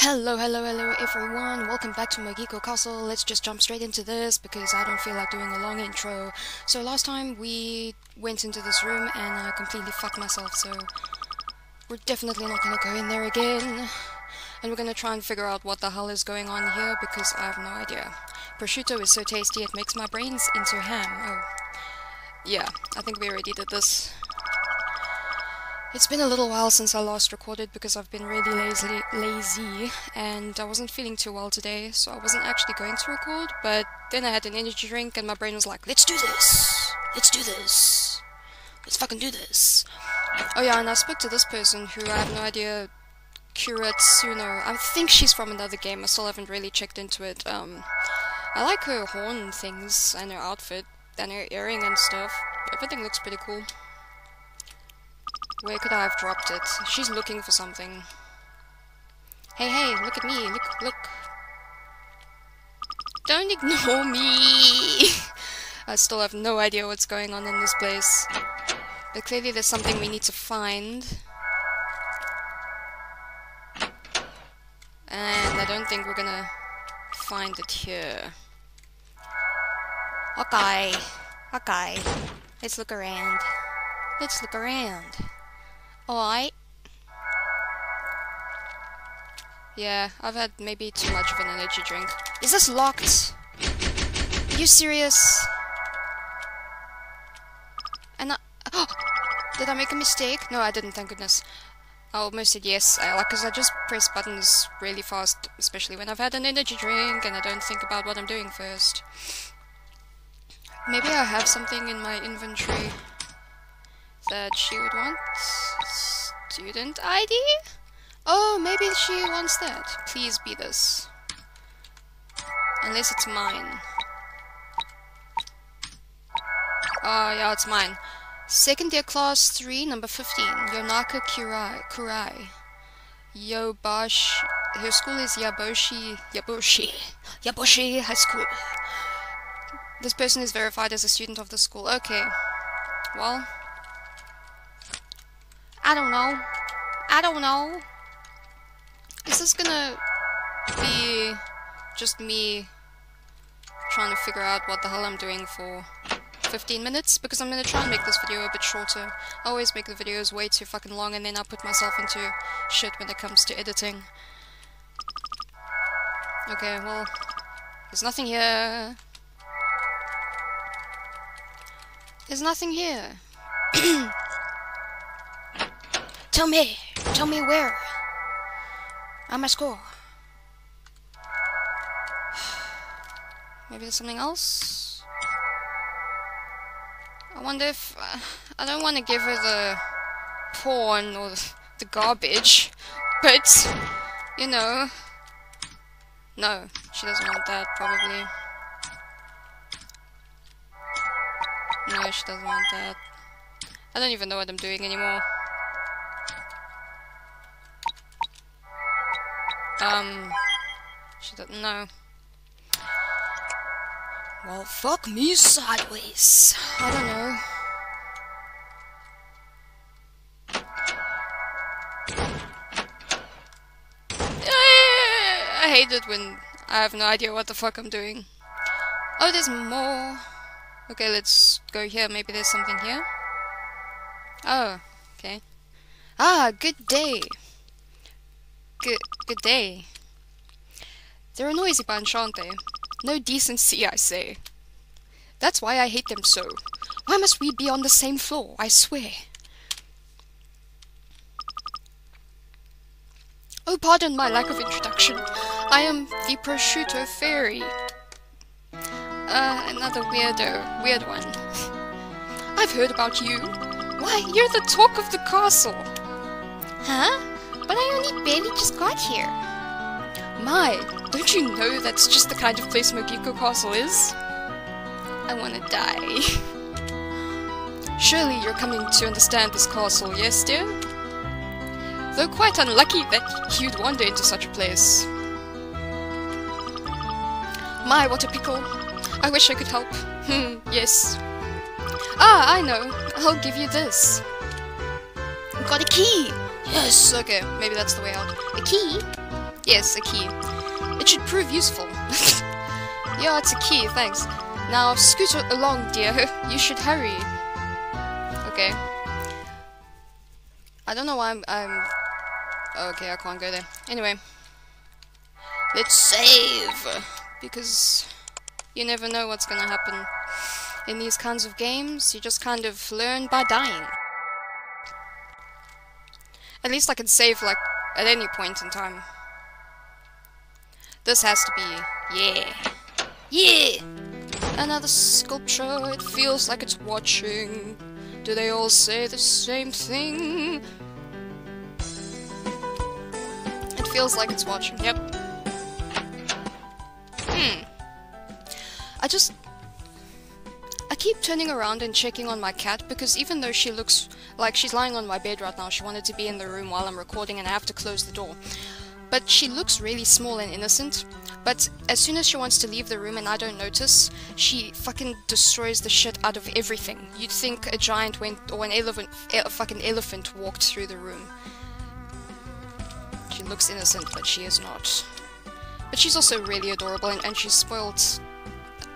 Hello, hello, hello everyone, welcome back to Mogeko Castle. Let's just jump straight into this because I don't feel like doing a long intro. So last time we went into this room and I completely fucked myself, so we're definitely not gonna go in there again. And we're gonna try and figure out what the hell is going on here because I have no idea. Prosciutto is so tasty it makes my brains into ham. Oh. Yeah, I think we already did this. It's been a little while since I last recorded because I've been really lazy, lazy and I wasn't feeling too well today, so I wasn't actually going to record, but then I had an energy drink and my brain was like, let's do this! Let's do this! Let's fucking do this! Oh yeah, and I spoke to this person who I have no idea, Kurotsuno. I think she's from another game, I still haven't really checked into it. Um, I like her horn things and her outfit and her earring and stuff. Everything looks pretty cool. Where could I have dropped it? She's looking for something. Hey, hey, look at me. Look, look. Don't ignore me! I still have no idea what's going on in this place. But clearly there's something we need to find. And I don't think we're gonna find it here. Okay. Okay. Let's look around. Let's look around. Alright. Yeah, I've had maybe too much of an energy drink. Is this locked? Are you serious? And I... Oh, did I make a mistake? No, I didn't, thank goodness. I almost said yes, like, because I just press buttons really fast, especially when I've had an energy drink and I don't think about what I'm doing first. Maybe I have something in my inventory that she would want. Student ID? Oh, maybe she wants that. Please be this. Unless it's mine. Oh, yeah, it's mine. Second year class 3, number 15. Yonaka Kurai. Kurai. Yobash. Her school is Yaboshi. Yaboshi. Yaboshi High School. This person is verified as a student of the school. Okay. Well, I don't know. I don't know. Is this gonna be just me trying to figure out what the hell I'm doing for 15 minutes? Because I'm gonna try and make this video a bit shorter. I always make the videos way too fucking long and then I put myself into shit when it comes to editing. Okay, well, there's nothing here. There's nothing here. Tell me. Tell me where. I must go. Maybe there's something else? I wonder if... Uh, I don't want to give her the porn or the garbage, but, you know... No, she doesn't want that, probably. No, she doesn't want that. I don't even know what I'm doing anymore. Um, she doesn't know. Well, fuck me sideways. I don't know. I hate it when I have no idea what the fuck I'm doing. Oh, there's more. Okay, let's go here. Maybe there's something here. Oh, okay. Ah, good day. Good, good day. They're a noisy bunch, aren't they? No decency, I say. That's why I hate them so. Why must we be on the same floor, I swear? Oh, pardon my lack of introduction. I am the prosciutto fairy. Uh, another weirdo. Weird one. I've heard about you. Why, you're the talk of the castle. Huh? But I only barely just got here. My, don't you know that's just the kind of place Mogeko Castle is? I wanna die. Surely you're coming to understand this castle, yes, dear? Though quite unlucky that you'd wander into such a place. My, what a pickle. I wish I could help. Hmm, yes. Ah, I know. I'll give you this. Got a key! Yes, okay, maybe that's the way out. A key? Yes, a key. It should prove useful. yeah, it's a key, thanks. Now, scoot along, dear. You should hurry. Okay. I don't know why I'm... I'm... Okay, I can't go there. Anyway. Let's save! Because you never know what's gonna happen in these kinds of games. You just kind of learn by dying. At least I can save, like, at any point in time. This has to be... Yeah! Yeah! Another sculpture, it feels like it's watching. Do they all say the same thing? It feels like it's watching, yep. Hmm. I just... Keep turning around and checking on my cat because even though she looks like she's lying on my bed right now, she wanted to be in the room while I'm recording and I have to close the door. But she looks really small and innocent, but as soon as she wants to leave the room and I don't notice, she fucking destroys the shit out of everything. You'd think a giant went, or an elephant, a fucking elephant walked through the room. She looks innocent, but she is not. But she's also really adorable and, and she's spoiled,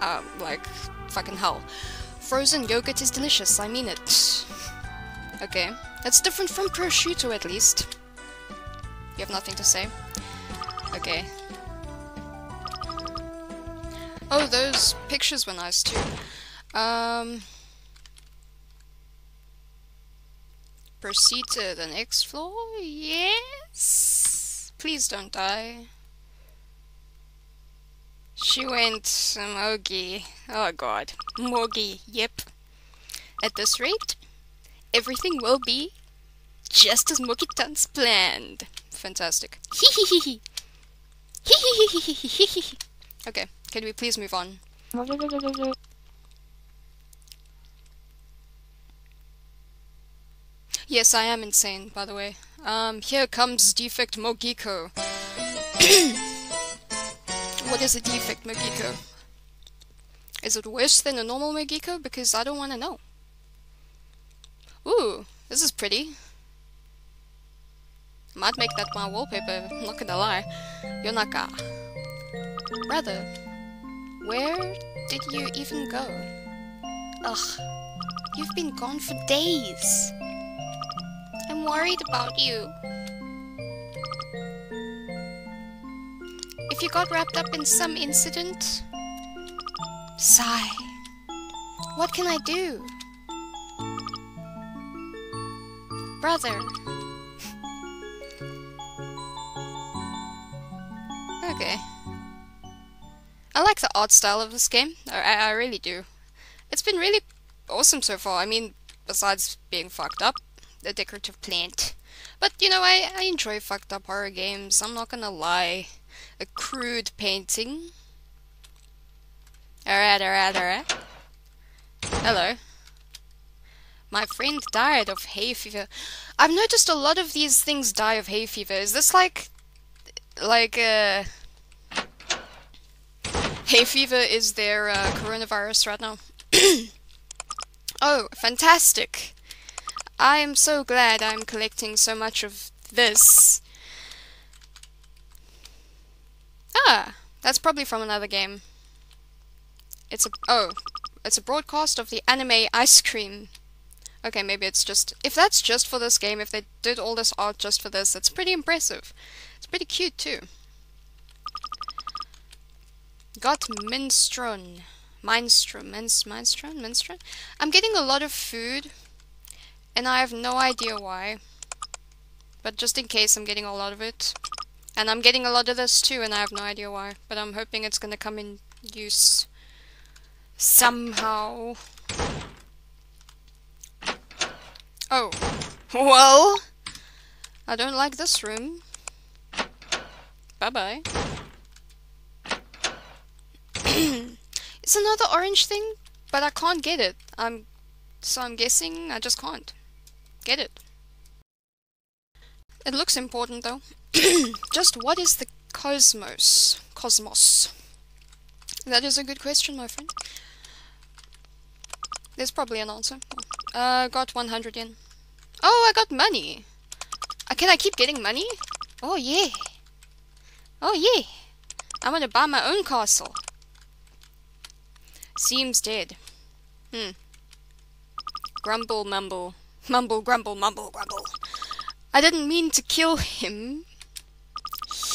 um, like, fucking hell. Frozen yogurt is delicious, I mean it. Okay. That's different from prosciutto at least. You have nothing to say? Okay. Oh, those pictures were nice too. Um, proceed to the next floor? Yes? Please don't die. She went Mogi. Oh god. Mogi, yep. At this rate, everything will be just as Mogi-tan's planned. Fantastic. Okay. Can we please move on? Yes, I am insane, by the way. Um, here comes Defect Mogeko. what is a Defect Mogeko? Is it worse than a normal Mogeko? Because I don't want to know. Ooh, this is pretty. Might make that my wallpaper, I'm not gonna lie. Yonaka. Brother, where did you even go? Ugh, you've been gone for days. I'm worried about you. If you got wrapped up in some incident... Sigh. What can I do? Brother. okay. I like the art style of this game. I, I really do. It's been really awesome so far. I mean, besides being fucked up, the decorative plant. But, you know, I, I enjoy fucked up horror games. I'm not gonna lie. A crude painting. Alright, alright, alright. Hello. My friend died of hay fever. I've noticed a lot of these things die of hay fever. Is this like... Like, uh hay fever is their uh, coronavirus right now. oh, fantastic! I am so glad I'm collecting so much of this. Ah, that's probably from another game. It's a oh, it's a broadcast of the anime ice cream. Okay, maybe it's just if that's just for this game. If they did all this art just for this, it's pretty impressive. It's pretty cute too. Got Minstron. Minstron. Mins Minstron? Minstron? I'm getting a lot of food. And I have no idea why. But just in case, I'm getting a lot of it. And I'm getting a lot of this too, and I have no idea why. But I'm hoping it's gonna come in use somehow. Oh. Well, I don't like this room. Bye-bye. it's another orange thing, but I can't get it. I'm so I'm guessing I just can't get it. It looks important though. just what is the cosmos? Cosmos. That is a good question, my friend. There's probably an answer. Uh, got 100 yen. Oh, I got money. Uh, can I keep getting money? Oh, yeah. Oh yeah! I'm gonna buy my own castle. Seems dead. Hmm. Grumble, mumble. Mumble, grumble, mumble, grumble. I didn't mean to kill him.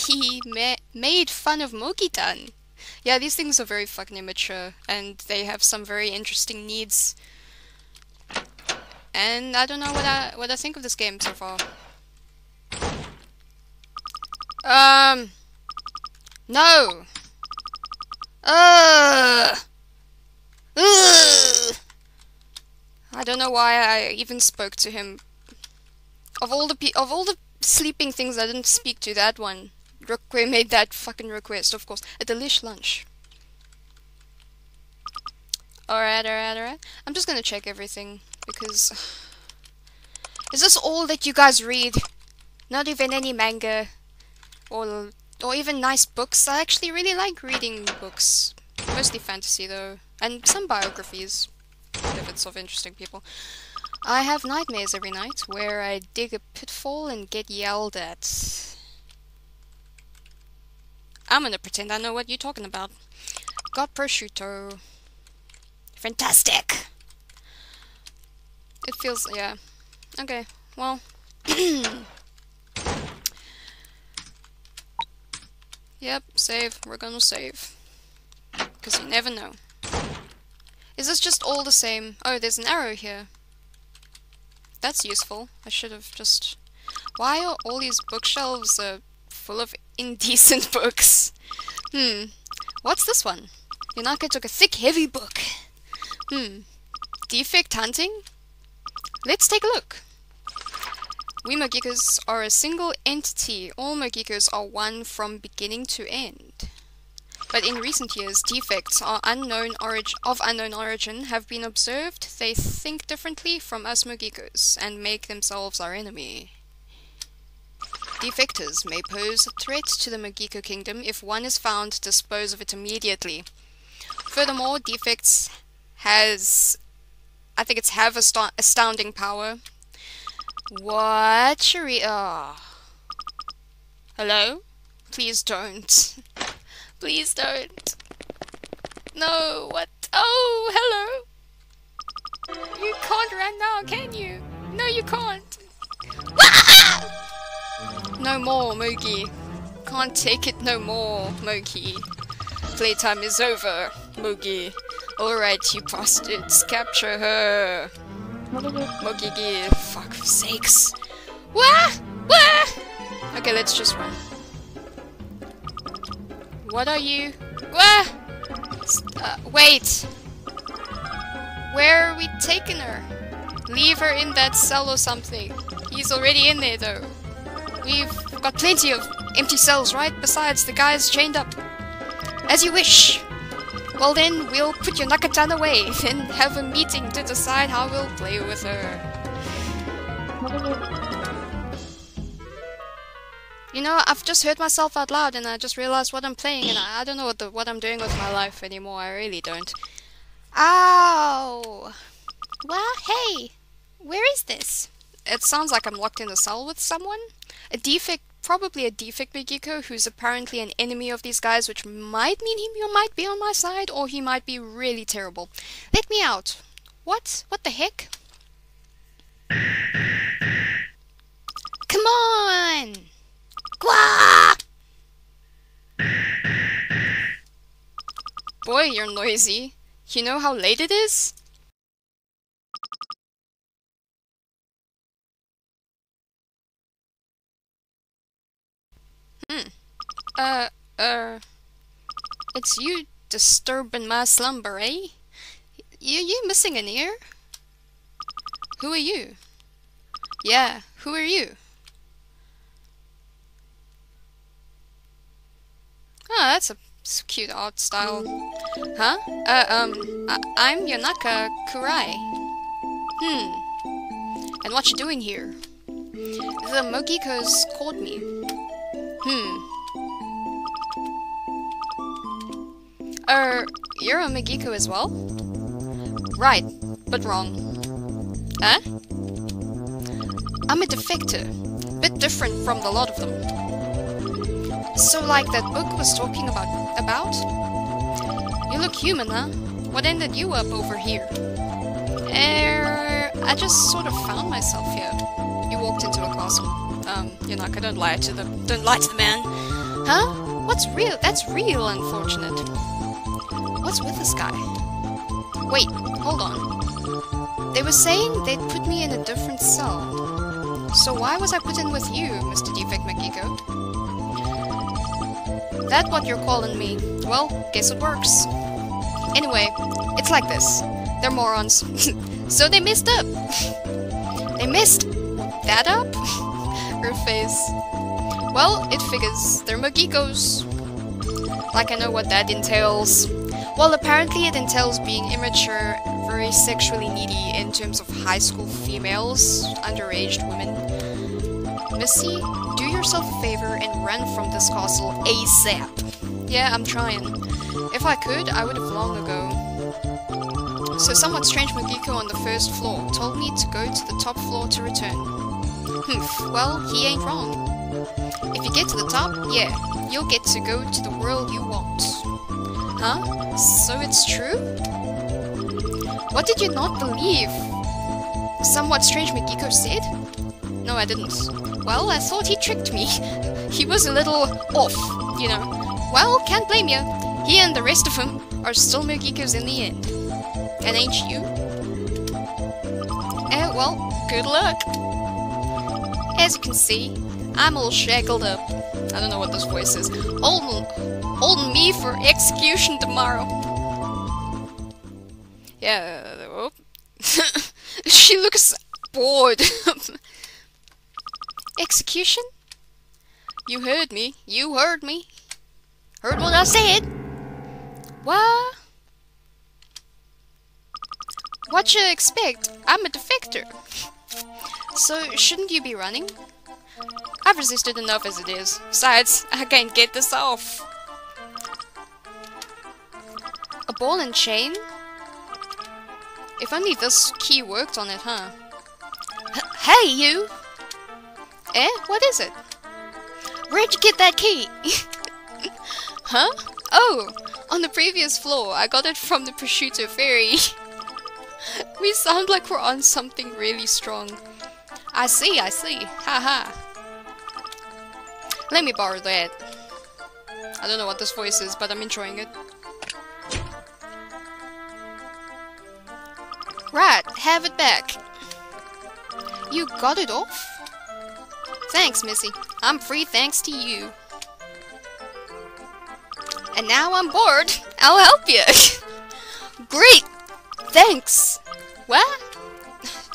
He ma made fun of Mogi-tan. Yeah, these things are very fucking immature, and they have some very interesting needs. And I don't know what I what I think of this game so far. Um. No. Uh. Ugh. I don't know why I even spoke to him. Of all the of all the sleeping things I didn't speak to, that one. Rookwe made that fucking request, of course. A delish lunch. Alright, alright, alright. I'm just gonna check everything, because... Is this all that you guys read? Not even any manga? Or, or even nice books? I actually really like reading books. Mostly fantasy, though. And some biographies, if it's of interesting people. I have nightmares every night, where I dig a pitfall and get yelled at. I'm gonna pretend I know what you're talking about. Got prosciutto. Fantastic! It feels, yeah. Okay, well. yep, save. We're gonna save. Because you never know. Is this just all the same? Oh, there's an arrow here. That's useful. I should have just... Why are all these bookshelves uh, full of indecent books? Hmm. What's this one? Yonaka took a thick, heavy book. Hmm. Defect hunting? Let's take a look. We Mogekos are a single entity. All Mogekos are one from beginning to end. But in recent years, defects unknown of unknown origin have been observed. They think differently from us Mogekos and make themselves our enemy. Defectors may pose a threat to the Mogeko kingdom. If one is found, dispose of it immediately. Furthermore, defects has, I think it's have ast astounding power. What, Shari? Oh. Hello? Please don't. Please don't. No, what? Oh, hello. You can't run now, can you? No, you can't. no more, Mogi. Can't take it no more, Mogi. Playtime is over, Mogi. Alright, you bastards, capture her. Mogigi, fuck for sakes. Wah! Wah! Okay, let's just run. What are you? Wah! Uh, wait! Where are we taking her? Leave her in that cell or something. He's already in there though. We've got plenty of empty cells right besides the guys chained up. As you wish. Well then, we'll put your Nakatan away, then have a meeting to decide how we'll play with her. You know, I've just heard myself out loud and I just realized what I'm playing and I, I don't know what, the, what I'm doing with my life anymore, I really don't. Ow! Well, hey! Where is this? It sounds like I'm locked in a cell with someone. A defect probably a defect Mogeko who's apparently an enemy of these guys, which might mean he might be on my side, or he might be really terrible. Let me out. What? What the heck? Come on! Gwa! Boy, you're noisy. You know how late it is? Hmm. Uh, uh... It's you disturbing my slumber, eh? You, you missing an ear? Who are you? Yeah, who are you? Oh, that's a cute art style. Huh? Uh, um, I am Yonaka Kurai. Hmm. And what you doing here? The Mogekos called me. Hmm. Er, you're a Mogeko as well? Right, but wrong. Huh? I'm a defector. Bit different from the lot of them. So, like that book was talking about about? You look human, huh? What ended you up over here? Er, I just sort of found myself here. You walked into a castle. Um, you're not gonna lie to the don't lie to the man. Huh? What's real? That's real unfortunate. What's with this guy? Wait, hold on. They were saying they'd put me in a different cell. So why was I put in with you, Mr. Defect Mogeko? That what you're calling me? Well, guess it works. Anyway, it's like this. They're morons. so they messed up. they messed that up? Her face. Well, it figures. They're Mogekos. Like I know what that entails. Well, apparently it entails being immature, very sexually needy in terms of high school females, underage women. Missy, do yourself a favor and run from this castle ASAP. Yeah, I'm trying. If I could, I would have long ago. So somewhat strange Mogeko on the first floor told me to go to the top floor to return. Well, he ain't wrong. If you get to the top, yeah, you'll get to go to the world you want. Huh? So it's true? What did you not believe? Somewhat strange Mogeko said? No, I didn't. Well, I thought he tricked me. he was a little off, you know. Well, can't blame you. He and the rest of them are still Mogekos in the end. And ain't you? Eh, well, good luck. As you can see, I'm all shackled up. I don't know what this voice is. Holding, holding me for execution tomorrow. Yeah. Oh. she looks bored. execution? You heard me. You heard me. Heard what I said. What? What you expect? I'm a defector. So, shouldn't you be running? I've resisted enough as it is. Besides, I can't get this off. A ball and chain? If only this key worked on it, huh? H hey, you! Eh? What is it? Where'd you get that key? huh? Oh, on the previous floor. I got it from the prosciutto fairy. we sound like we're on something really strong. I see, I see. Haha. -ha. Let me borrow that. I don't know what this voice is, but I'm enjoying it. Right, have it back. You got it off? Thanks, Missy. I'm free thanks to you. And now I'm bored. I'll help you. Great! Thanks! What?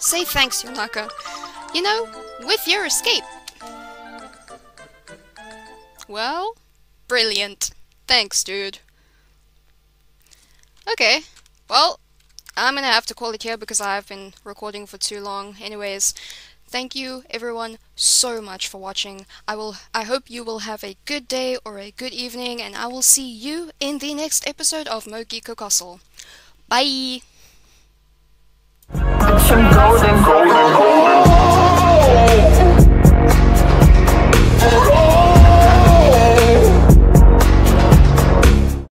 Say thanks, Yonaka. You know, with your escape, well, brilliant. Thanks, dude. Okay, well, I'm gonna have to call it here because I've been recording for too long. Anyways, thank you everyone so much for watching. I will I hope you will have a good day or a good evening and I will see you in the next episode of Mogeko Castle. Bye. Some golden, golden, golden.